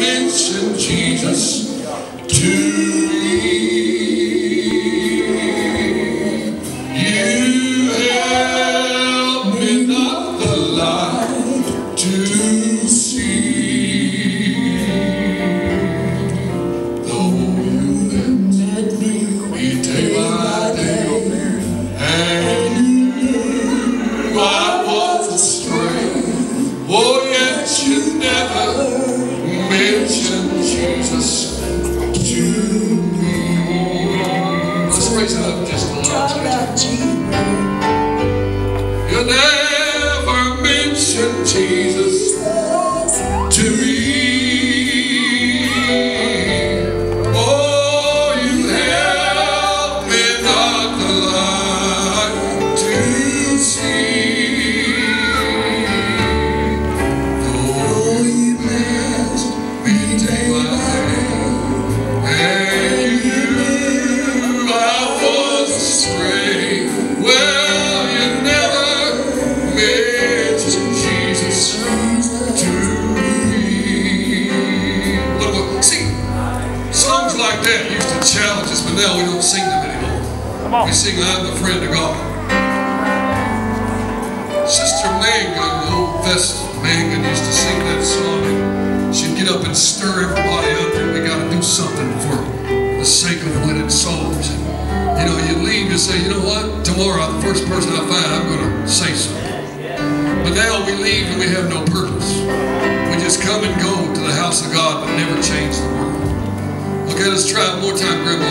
mention Jesus to me. You help me the light to see. Though you me day and you I was Let's raise it up just a little. church. That used to challenge us, but now we don't sing them anymore. Come on. We sing I'm the friend of God. Sister Megan, the old Vest Megan, used to sing that song. And she'd get up and stir everybody up, and we got to do something for the sake of winning souls. And, you know, you leave, you say, you know what? Tomorrow, the first person I find, I'm going to say something. Now we leave and we have no purpose. We just come and go to the house of God, but never change the world. Okay, let's try one more time, Grandma.